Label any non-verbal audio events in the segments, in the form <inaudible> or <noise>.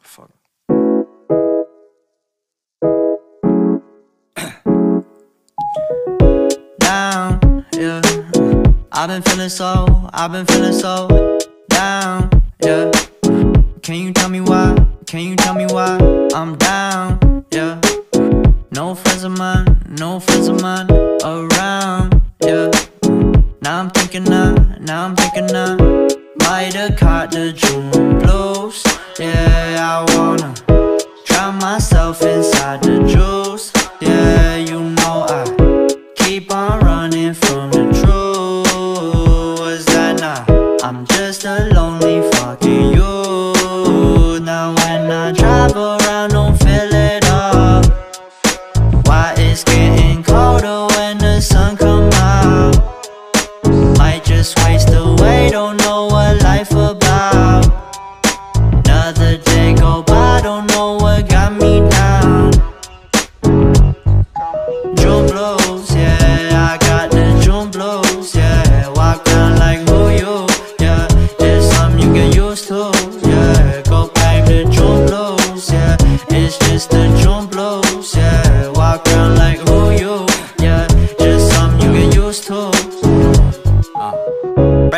Fuck. <coughs> down, yeah. I've been feeling so, I've been feeling so down, yeah. Can you tell me why? Can you tell me why I'm down, yeah? No friends of mine, no friends of mine around, yeah. Now I'm thinking I, now I'm thinking I might have caught the June blues yeah. I wanna drown myself inside the juice, yeah. You know I keep on running from the truth. Was that not? I'm just a lonely fucking you Now when I drive around don't feel it all Why it's getting colder when the sun come out Might just waste away, don't know what life about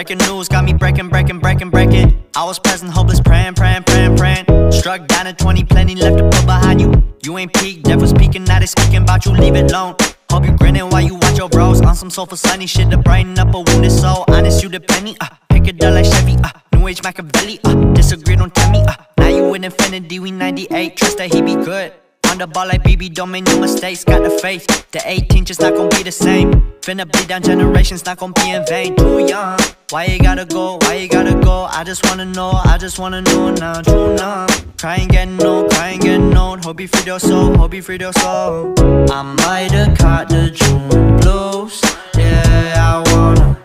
Breaking news got me breaking, breaking, breaking, breaking. I was present, hopeless, praying, praying, praying, praying. Struck down at 20, plenty left to put behind you. You ain't peaked, death was speaking, now they speaking about you, leave it alone. Hope you grinning while you watch your bros. On some sofa sunny shit to brighten up a wounded soul. Honest, you the penny, uh, pick it up like Chevy, uh New age Machiavelli, uh, disagree, don't tell me, uh. Now you in infinity, we 98, trust that he be good On the ball like BB, don't make no mistakes, got the faith. The 18 just not gon' be the same. Finna bleed down generations, not gon' be in vain. Too young, why you gotta go, why you gotta go? I just wanna know, I just wanna know now. Too numb, crying getting old, crying getting old. Hope you free your soul, hope you free your soul. I might have caught the June blues. Yeah, I wanna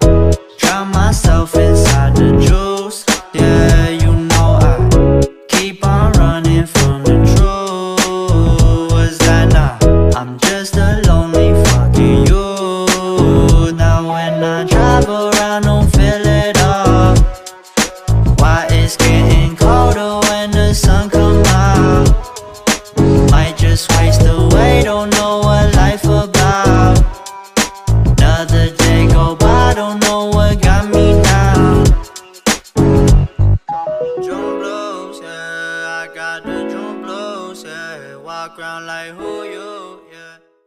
drown myself inside the juice. Yeah, Walk around like who you,